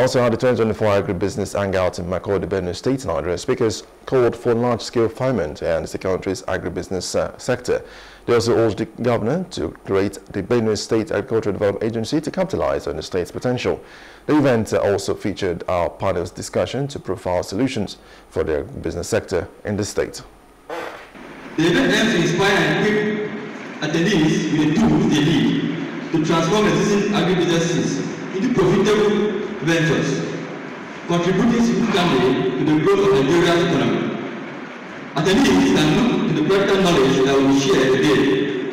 Also at the 2024 Agribusiness Hangout in Makurdi, Benue State, Nigeria, speakers called for large-scale refinement in the country's agribusiness uh, sector. They also urged the governor to create the Benue State Agricultural Development Agency to capitalize on the state's potential. The event uh, also featured our panel's discussion to profile solutions for the business sector in the state. The event aims to inspire and equip attendees with the tools they need to transform existing profitable ventures, contributing significantly to the growth of Nigeria's economy. Attendees can look to the practical knowledge that we share today,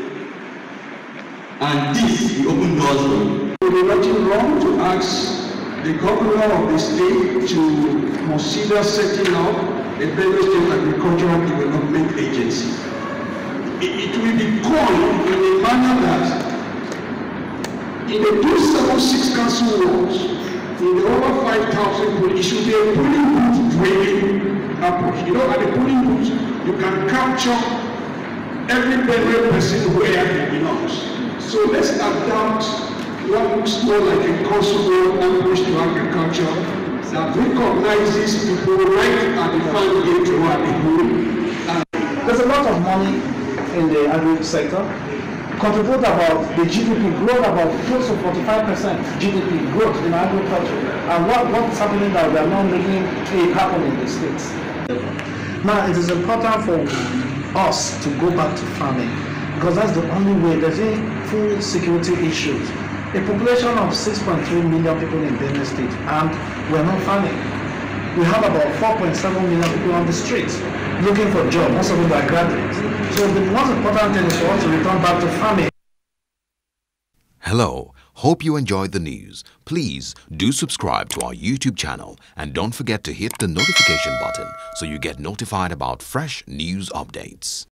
and this will open doors for you. It would be nothing wrong to ask the governor of the state to consider setting up a Benue State Agricultural Development Agency. It, it will be called in a manner that in the 276 council wards, in the over 5,000 people, it should be a polling booth draining approach. You know, at the polling booth, you can capture every Benue person where he belongs. So let's adapt what looks more like a consular approach to agriculture that recognizes people right at the farm gate or at the home. There's a lot of money in the agri sector. Contribute about the GDP growth about close to 45% GDP growth in agriculture. And what, what's happening now? We are not making it happen in the states. Now it is important for us to go back to farming because that's the only way. There's a full security issues. A population of 6.3 million people in Benue State, and we're not farming. We have about 4.7 million people on the streets looking for jobs. Most of them are graduates. So the most important thing is for us to return back to farming. Hello. Hope you enjoyed the news. Please do subscribe to our YouTube channel and don't forget to hit the notification button so you get notified about fresh news updates.